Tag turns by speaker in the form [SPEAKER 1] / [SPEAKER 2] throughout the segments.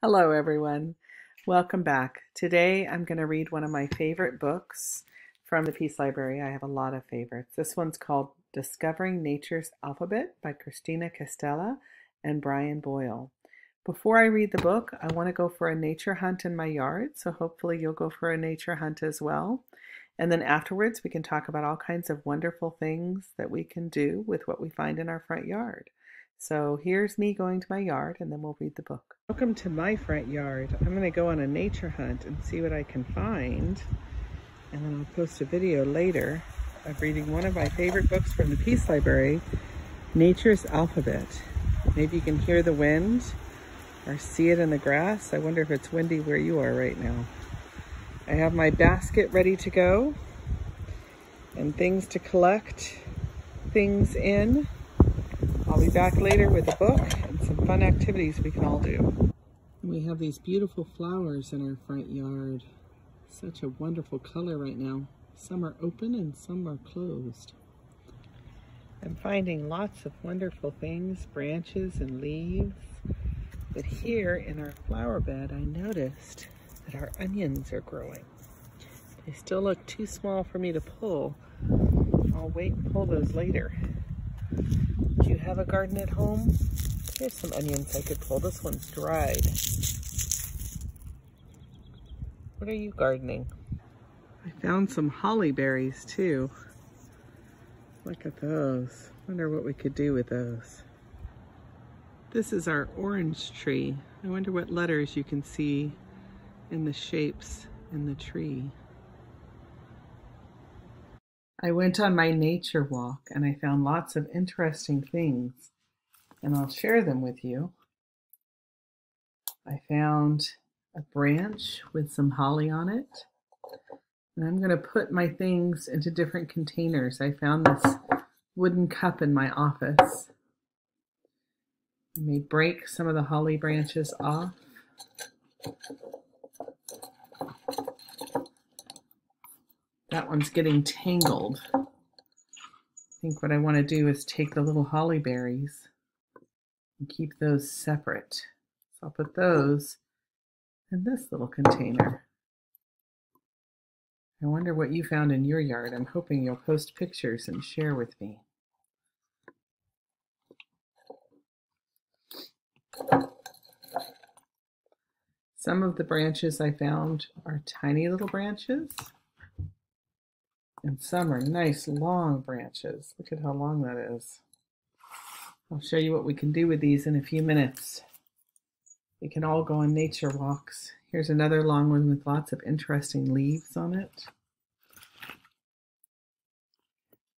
[SPEAKER 1] Hello, everyone. Welcome back. Today I'm going to read one of my favorite books from the Peace Library. I have a lot of favorites. This one's called Discovering Nature's Alphabet by Krystina Castella and Brian Boyl. Before I read the book, I want to go for a nature hunt in my yard, so hopefully you'll go for a nature hunt as well. And then afterwards, we can talk about all kinds of wonderful things that we can do with what we find in our front yard. So here's me going to my yard and then we'll read the book. Welcome to my front yard. I'm going to go on a nature hunt and see what I can find. And then I'll post a video later of reading one of my favorite books from the Peace Library, Nature's Alphabet. Maybe you can hear the wind or see it in the grass. I wonder if it's windy where you are right now. I have my basket ready to go and things to collect things in. I'll be back later with a book and some fun activities we can all do. We have these beautiful flowers in our front yard. Such a wonderful color right now. Some are open and some are closed. I'm finding lots of wonderful things, branches and leaves. But here in our flower bed, I noticed that our onions are growing. They still look too small for me to pull. I'll wait and pull those later. Do you have a garden at home? Here's some onions I could pull. This one's dried. What are you gardening? I found some holly berries too. Look at those. Wonder what we could do with those. This is our orange tree. I wonder what letters you can see in the shapes in the tree. I went on my nature walk and I found lots of interesting things, and I'll share them with you. I found a branch with some holly on it, and I'm going to put my things into different containers. I found this wooden cup in my office. I may break some of the holly branches off. That one's getting tangled. I think what I want to do is take the little holly berries and keep those separate. So I'll put those in this little container. I wonder what you found in your yard. I'm hoping you'll post pictures and share with me. Some of the branches I found are tiny little branches. And some are nice long branches. Look at how long that is. I'll show you what we can do with these in a few minutes. We can all go on nature walks. Here's another long one with lots of interesting leaves on it.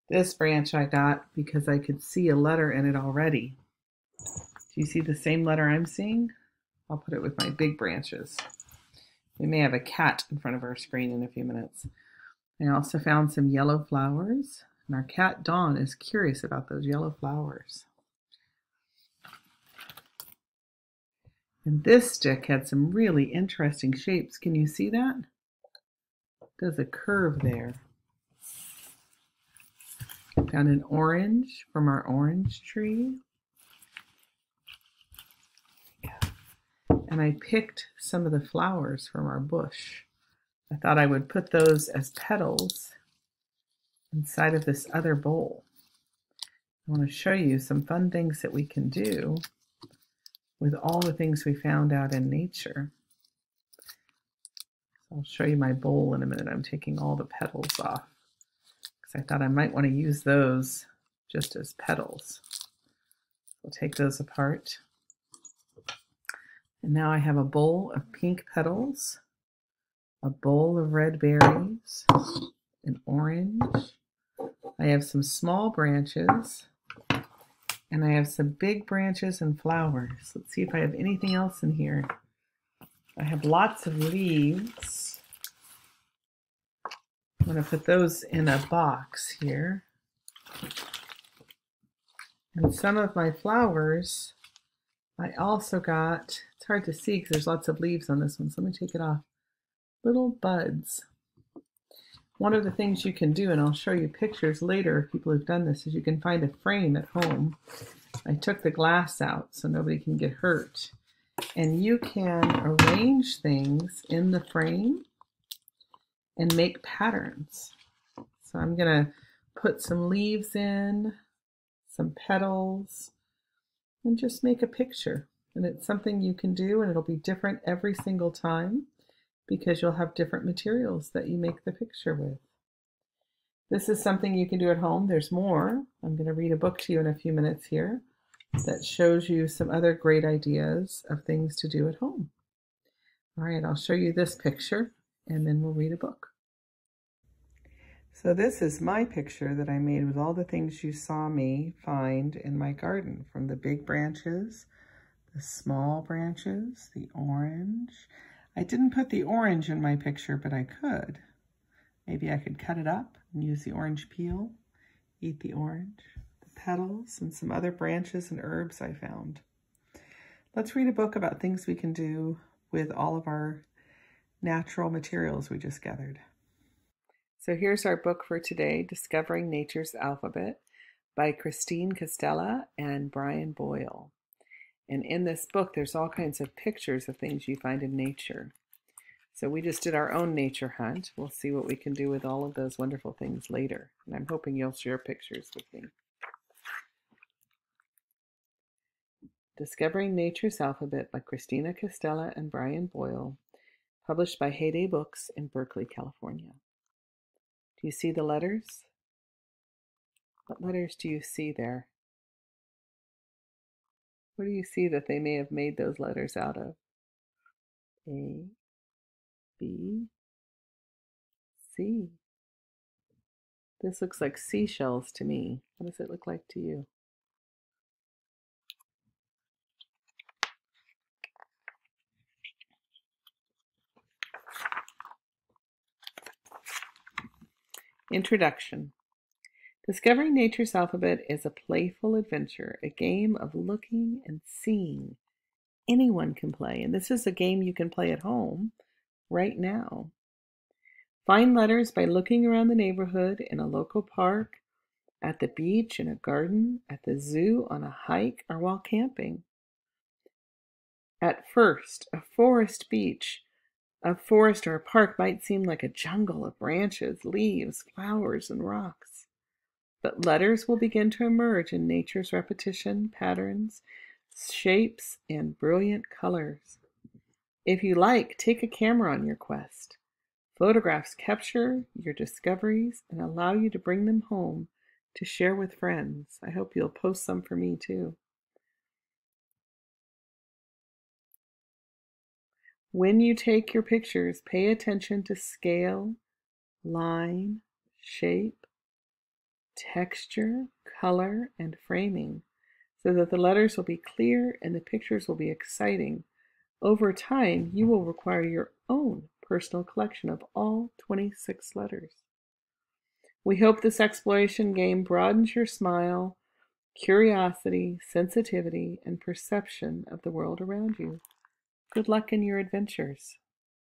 [SPEAKER 1] This branch I got because I could see a letter in it already. Do you see the same letter I'm seeing? I'll put it with my big branches. We may have a cat in front of our screen in a few minutes. I also found some yellow flowers, and our cat Dawn is curious about those yellow flowers. And this stick had some really interesting shapes. Can you see that? There's a curve there. Found an orange from our orange tree. And I picked some of the flowers from our bush. I thought I would put those as petals inside of this other bowl. I want to show you some fun things that we can do with all the things we found out in nature. I'll show you my bowl in a minute. I'm taking all the petals off because I thought I might want to use those just as petals. We'll take those apart. And now I have a bowl of pink petals a bowl of red berries, an orange. I have some small branches, and I have some big branches and flowers. Let's see if I have anything else in here. I have lots of leaves. I'm going to put those in a box here. And some of my flowers, I also got, it's hard to see because there's lots of leaves on this one, so let me take it off little buds. One of the things you can do, and I'll show you pictures later of people who've done this, is you can find a frame at home. I took the glass out so nobody can get hurt. And you can arrange things in the frame and make patterns. So I'm going to put some leaves in, some petals, and just make a picture. And it's something you can do, and it'll be different every single time because you'll have different materials that you make the picture with. This is something you can do at home. There's more. I'm going to read a book to you in a few minutes here that shows you some other great ideas of things to do at home. All right, I'll show you this picture and then we'll read a book. So this is my picture that I made with all the things you saw me find in my garden, from the big branches, the small branches, the orange. I didn't put the orange in my picture, but I could. Maybe I could cut it up and use the orange peel, eat the orange, the petals, and some other branches and herbs I found. Let's read a book about things we can do with all of our natural materials we just gathered. So here's our book for today, Discovering Nature's Alphabet by Christine Castella and Brian Boyl. And in this book, there's all kinds of pictures of things you find in nature. So we just did our own nature hunt. We'll see what we can do with all of those wonderful things later. And I'm hoping you'll share pictures with me. Discovering Nature's Alphabet by Krystina Castella and Brian Boyl, published by Heyday Books in Berkeley, California. Do you see the letters? What letters do you see there? What do you see that they may have made those letters out of? A, B, C. This looks like seashells to me. What does it look like to you? Introduction Discovering Nature's Alphabet is a playful adventure, a game of looking and seeing. Anyone can play, and this is a game you can play at home right now. Find letters by looking around the neighborhood, in a local park, at the beach, in a garden, at the zoo, on a hike, or while camping. At first, a forest beach a forest or a park might seem like a jungle of branches, leaves, flowers, and rocks. But letters will begin to emerge in nature's repetition, patterns, shapes, and brilliant colors. If you like, take a camera on your quest. Photographs capture your discoveries and allow you to bring them home to share with friends. I hope you'll post some for me too. When you take your pictures, pay attention to scale, line, shape, texture, color, and framing so that the letters will be clear and the pictures will be exciting. Over time, you will require your own personal collection of all 26 letters. We hope this exploration game broadens your smile, curiosity, sensitivity, and perception of the world around you. Good luck in your adventures.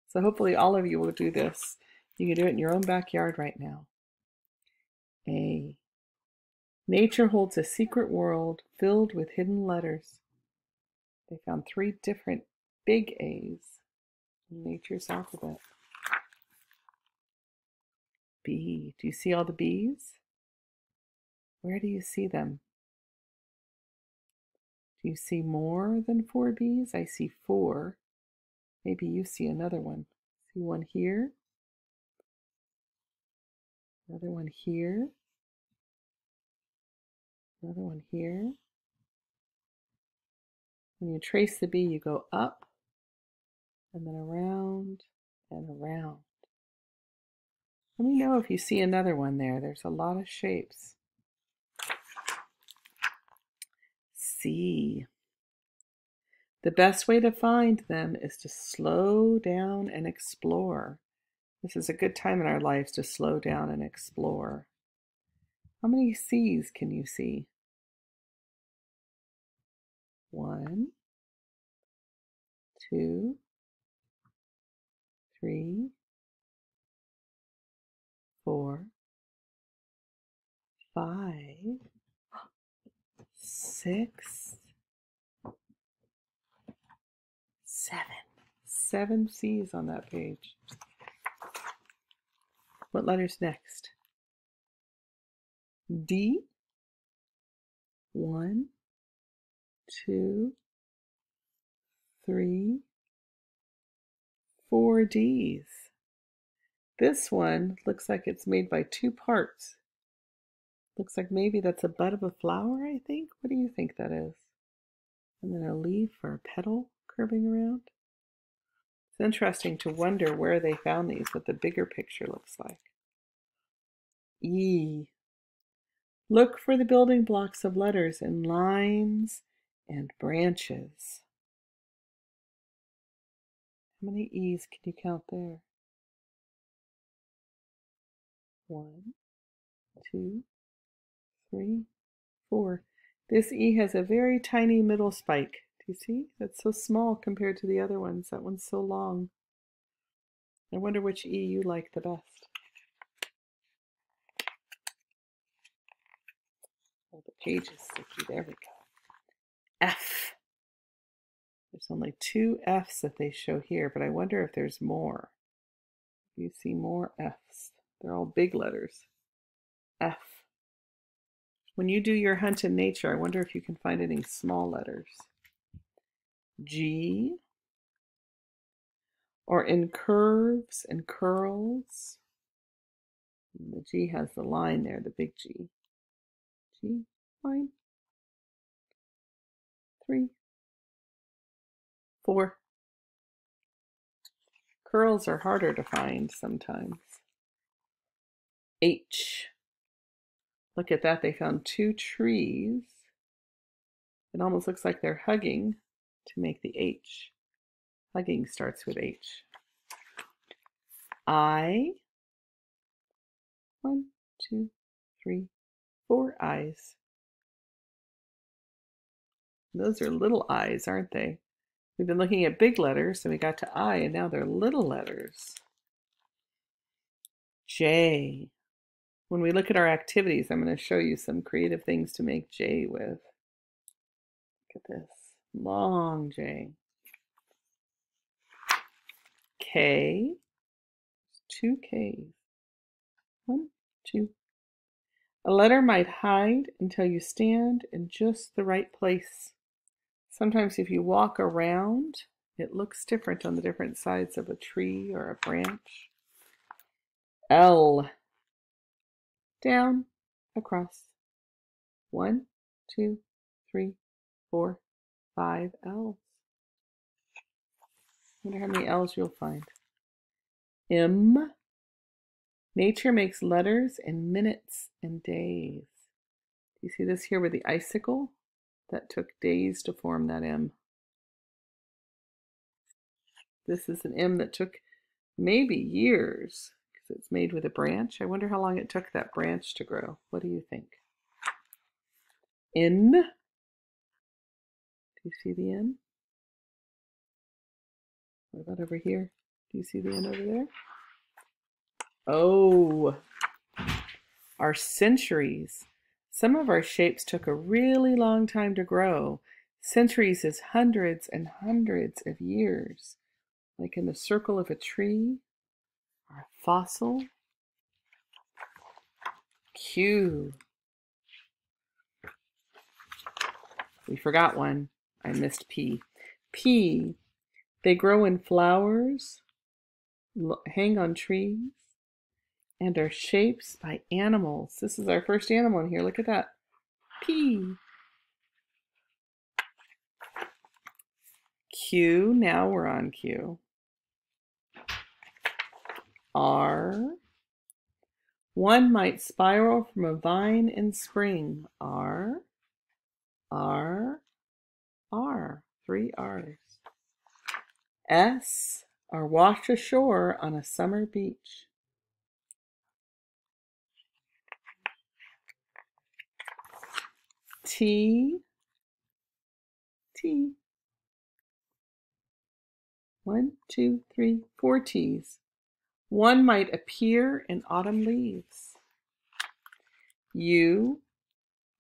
[SPEAKER 1] So hopefully all of you will do this. You can do it in your own backyard right now. A. Nature holds a secret world filled with hidden letters. They found three different big A's in nature's alphabet. B. Do you see all the B's? Where do you see them? Do you see more than four bees? I see four. Maybe you see another one. See one here. Another one here. Another one here. When you trace the B, you go up and then around and around. Let me know if you see another one there. There's a lot of shapes. see. The best way to find them is to slow down and explore. This is a good time in our lives to slow down and explore. How many C's can you see? One, two, three, four, five, six, Seven. Seven C's on that page. What letter's next? D. One, two, three, four D's. This one looks like it's made by two parts. Looks like maybe that's a bud of a flower, I think. What do you think that is? And then a leaf or a petal curving around. It's interesting to wonder where they found these, what the bigger picture looks like. E. Look for the building blocks of letters in lines and branches. How many E's can you count there? One, two, three, four. This E has a very tiny middle spike. Do you see? That's so small compared to the other ones. That one's so long. I wonder which E you like the best. Oh, the page is sticky. There we go. F. There's only two F's that they show here, but I wonder if there's more. You see more F's. They're all big letters. F. When you do your hunt in nature, I wonder if you can find any small letters. G. Or in curves and curls. The G has the line there, the big G. G, line. Three. Four. Curls are harder to find sometimes. H. Look at that, they found two trees. It almost looks like they're hugging to make the H. Hugging starts with H. I. One, two, three, four eyes. Those are little eyes, aren't they? We've been looking at big letters, and we got to I, and now they're little letters. J. When we look at our activities, I'm going to show you some creative things to make J with. Look at this. Long J. K. Two Ks. One, two. A letter might hide until you stand in just the right place. Sometimes if you walk around, it looks different on the different sides of a tree or a branch. L. Down, across. One, two, three, four, five L's. wonder how many L's you'll find. M. Nature makes letters in minutes and days. Do you see this here with the icicle? That took days to form that M. This is an M that took maybe years because it's made with a branch. I wonder how long it took that branch to grow. What do you think? N. Do you see the N? What about over here? Do you see the N over there? Oh, our centuries. Some of our shapes took a really long time to grow. Centuries is hundreds and hundreds of years. Like in the circle of a tree, or a fossil. Q. We forgot one. I missed P. P. They grow in flowers, hang on trees, and are shapes by animals. This is our first animal in here. Look at that. P. Q. Now we're on Q. R. One might spiral from a vine in spring. R. R. R. Three R's. S. Are washed ashore on a summer beach. T, T. One, two, three, four T's. One might appear in autumn leaves. U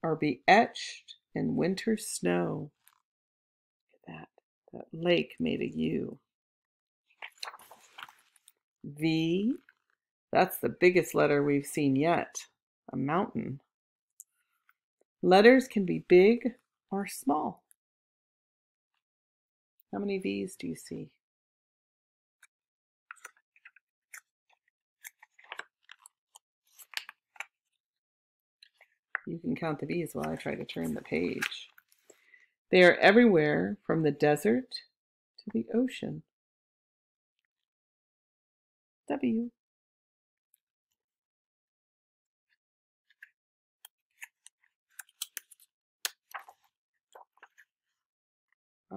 [SPEAKER 1] or be etched in winter snow. Look at that. That lake made a U. V, that's the biggest letter we've seen yet, a mountain. Letters can be big or small. How many V's do you see? You can count the V's while I try to turn the page. They are everywhere from the desert to the ocean. W.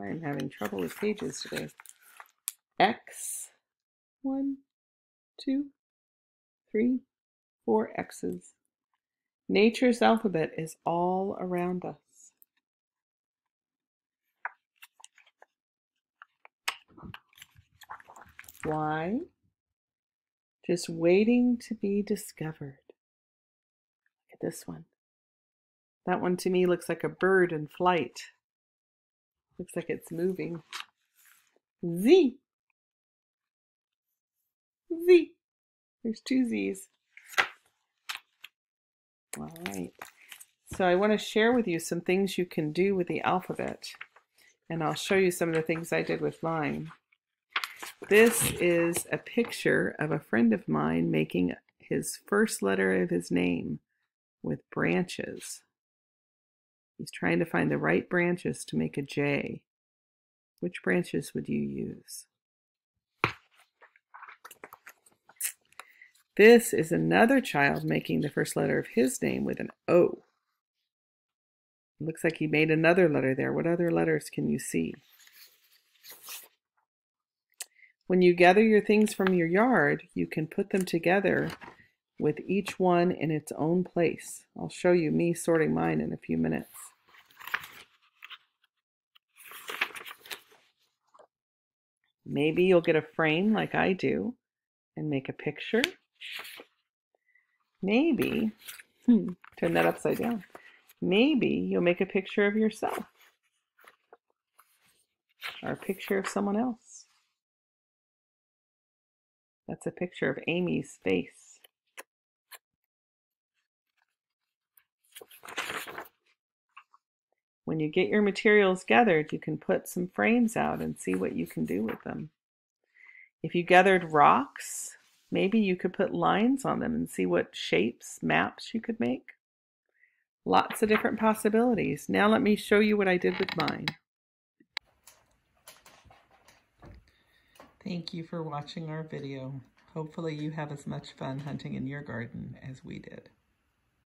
[SPEAKER 1] I am having trouble with pages today. X. One, two, three, four X's. Nature's alphabet is all around us. Y. Just waiting to be discovered. Look at this one. That one to me looks like a bird in flight. Looks like it's moving. Z. Z. There's two Z's. All right. So I want to share with you some things you can do with the alphabet. And I'll show you some of the things I did with mine. This is a picture of a friend of mine making his first letter of his name with branches. He's trying to find the right branches to make a J. Which branches would you use? This is another child making the first letter of his name with an O. looks like he made another letter there. What other letters can you see? When you gather your things from your yard, you can put them together with each one in its own place. I'll show you me sorting mine in a few minutes. Maybe you'll get a frame like I do and make a picture. Maybe, hmm, turn that upside down. Maybe you'll make a picture of yourself or a picture of someone else. That's a picture of Amy's face. When you get your materials gathered, you can put some frames out and see what you can do with them. If you gathered rocks, maybe you could put lines on them and see what shapes, maps you could make. Lots of different possibilities. Now let me show you what I did with mine. Thank you for watching our video. Hopefully you have as much fun hunting in your garden as we did.